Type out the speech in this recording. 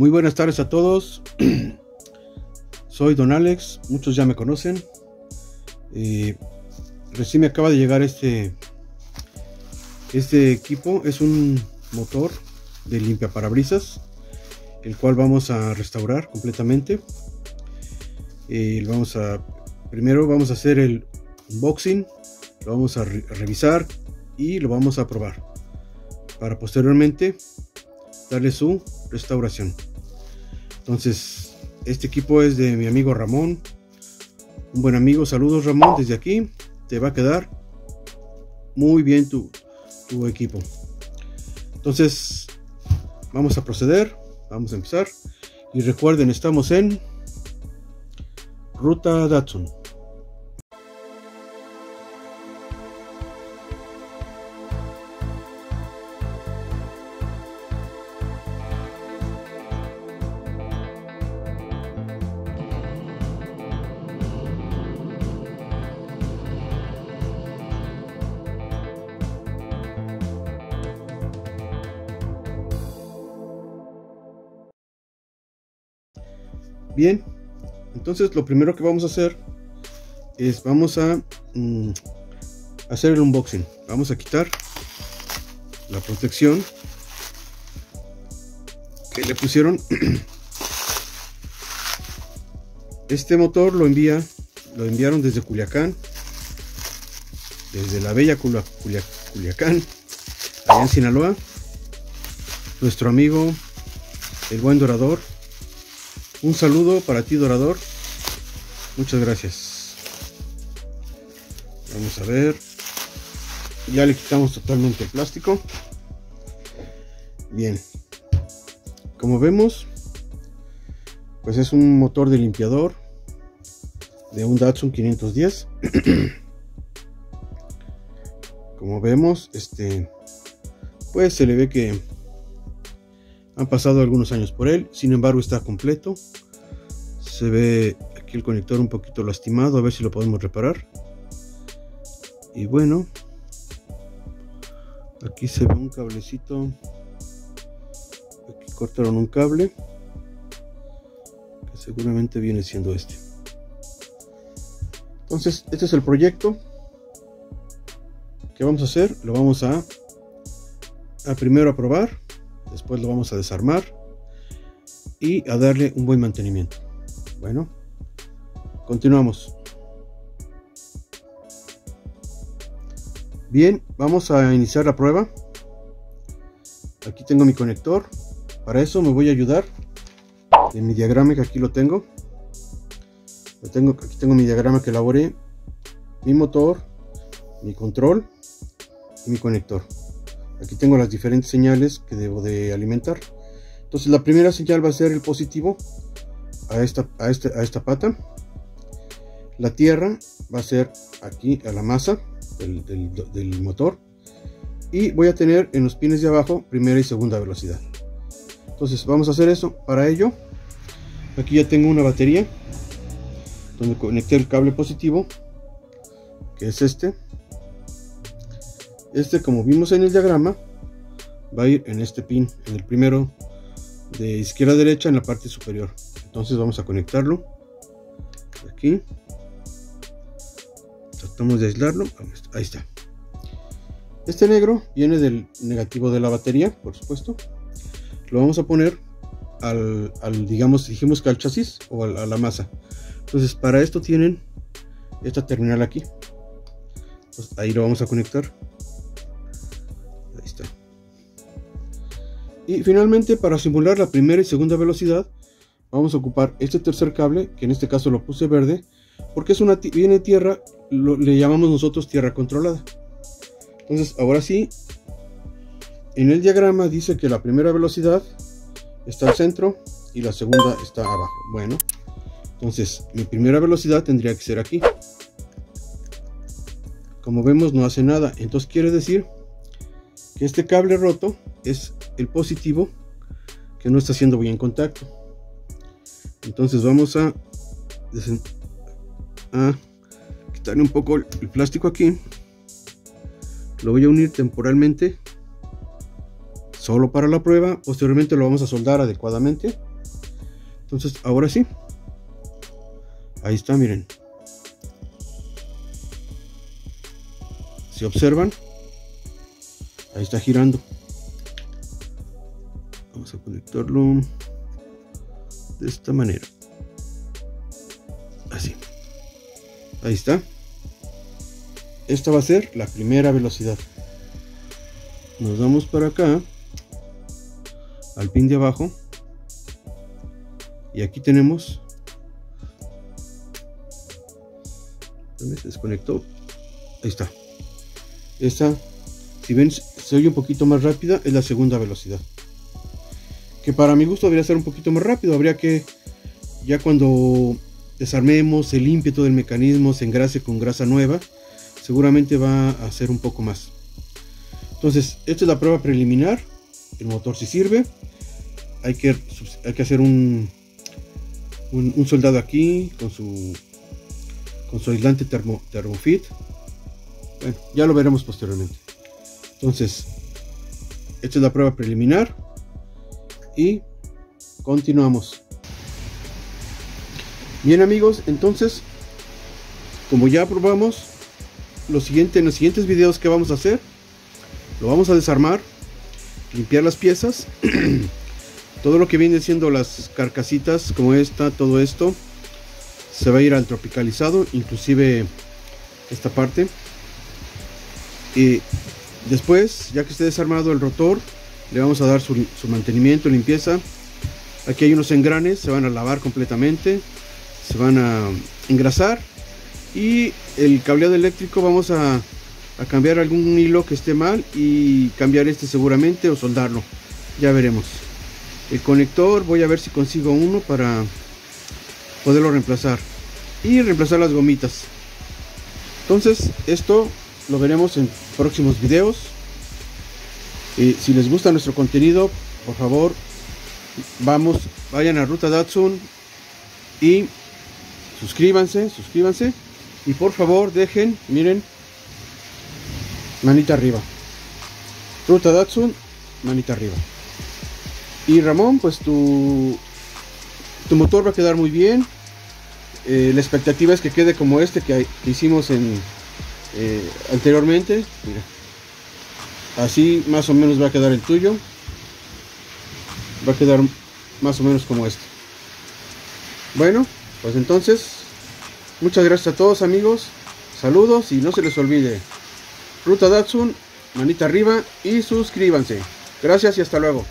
Muy buenas tardes a todos. Soy Don Alex, muchos ya me conocen. Eh, recién me acaba de llegar este este equipo. Es un motor de limpia parabrisas, el cual vamos a restaurar completamente. Eh, vamos a primero vamos a hacer el unboxing, lo vamos a revisar y lo vamos a probar para posteriormente darle su restauración. Entonces, este equipo es de mi amigo Ramón, un buen amigo. Saludos Ramón desde aquí. Te va a quedar muy bien tu, tu equipo. Entonces, vamos a proceder, vamos a empezar. Y recuerden, estamos en Ruta Datsun. Bien, entonces lo primero que vamos a hacer es vamos a mm, hacer el unboxing. Vamos a quitar la protección que le pusieron. Este motor lo envía, lo enviaron desde Culiacán, desde la bella Culiacán, allá en Sinaloa. Nuestro amigo, el buen dorador, un saludo para ti, Dorador. Muchas gracias. Vamos a ver. Ya le quitamos totalmente el plástico. Bien. Como vemos, pues es un motor de limpiador de un Datsun 510. Como vemos, este pues se le ve que han pasado algunos años por él, sin embargo está completo. Se ve aquí el conector un poquito lastimado, a ver si lo podemos reparar. Y bueno, aquí se ve un cablecito. Aquí cortaron un cable, que seguramente viene siendo este. Entonces, este es el proyecto. que vamos a hacer? Lo vamos a, a primero a probar Después lo vamos a desarmar y a darle un buen mantenimiento. Bueno, continuamos. Bien, vamos a iniciar la prueba. Aquí tengo mi conector. Para eso me voy a ayudar en mi diagrama que aquí lo tengo. Lo tengo aquí tengo mi diagrama que elaboré, mi motor, mi control y mi conector. Aquí tengo las diferentes señales que debo de alimentar. Entonces la primera señal va a ser el positivo a esta, a este, a esta pata. La tierra va a ser aquí a la masa del, del motor. Y voy a tener en los pines de abajo primera y segunda velocidad. Entonces vamos a hacer eso. Para ello, aquí ya tengo una batería donde conecté el cable positivo, que es este este, como vimos en el diagrama, va a ir en este pin, en el primero de izquierda a derecha en la parte superior. Entonces vamos a conectarlo aquí. Tratamos de aislarlo. Ahí está. Este negro viene del negativo de la batería, por supuesto. Lo vamos a poner al, digamos, dijimos que al chasis o a la masa. Entonces para esto tienen esta terminal aquí. ahí lo vamos a conectar. Y finalmente para simular la primera y segunda velocidad vamos a ocupar este tercer cable que en este caso lo puse verde porque es una viene tierra le llamamos nosotros tierra controlada. Entonces ahora sí en el diagrama dice que la primera velocidad está al centro y la segunda está abajo. Bueno entonces mi primera velocidad tendría que ser aquí. Como vemos no hace nada. Entonces quiere decir que este cable roto es el positivo que no está haciendo bien contacto. Entonces vamos a, a quitarle un poco el plástico aquí. Lo voy a unir temporalmente solo para la prueba. Posteriormente lo vamos a soldar adecuadamente. Entonces ahora sí. Ahí está miren. Si observan ahí está girando conectarlo de esta manera. Así. Ahí está. Esta va a ser la primera velocidad. Nos vamos para acá al pin de abajo. Y aquí tenemos. Se desconectó. Ahí está. Esta si ven se oye un poquito más rápida es la segunda velocidad que para mi gusto debería ser un poquito más rápido. Habría que ya cuando desarmemos se limpie todo el mecanismo se engrase con grasa nueva seguramente va a ser un poco más. Entonces esta es la prueba preliminar. El motor si sirve. Hay que, hay que hacer un, un, soldado aquí con su con su aislante termo, termofit. Bueno ya lo veremos posteriormente. Entonces esta es la prueba preliminar y continuamos. Bien amigos entonces como ya probamos lo siguiente en los siguientes videos que vamos a hacer lo vamos a desarmar limpiar las piezas todo lo que viene siendo las carcasitas como esta todo esto se va a ir al tropicalizado inclusive esta parte. Y después ya que esté desarmado el rotor le vamos a dar su, mantenimiento limpieza. Aquí hay unos engranes se van a lavar completamente se van a engrasar. Y el cableado eléctrico vamos a, a cambiar algún hilo que esté mal y cambiar este seguramente o soldarlo. Ya veremos. El conector voy a ver si consigo uno para poderlo reemplazar. Y reemplazar las gomitas. Entonces esto lo veremos en próximos videos y si les gusta nuestro contenido por favor vamos vayan a ruta Datsun y suscríbanse suscríbanse y por favor dejen miren manita arriba ruta Datsun manita arriba y Ramón, pues tu, tu motor va a quedar muy bien. Eh, la expectativa es que quede como este que, hicimos en, eh, anteriormente. Mira. Así más o menos va a quedar el tuyo. Va a quedar más o menos como este. Bueno, pues entonces, muchas gracias a todos amigos. Saludos y no se les olvide. Ruta Datsun, manita arriba y suscríbanse. Gracias y hasta luego.